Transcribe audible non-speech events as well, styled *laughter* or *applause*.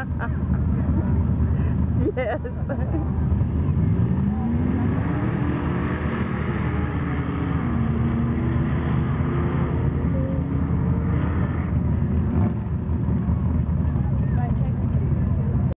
*laughs* yes.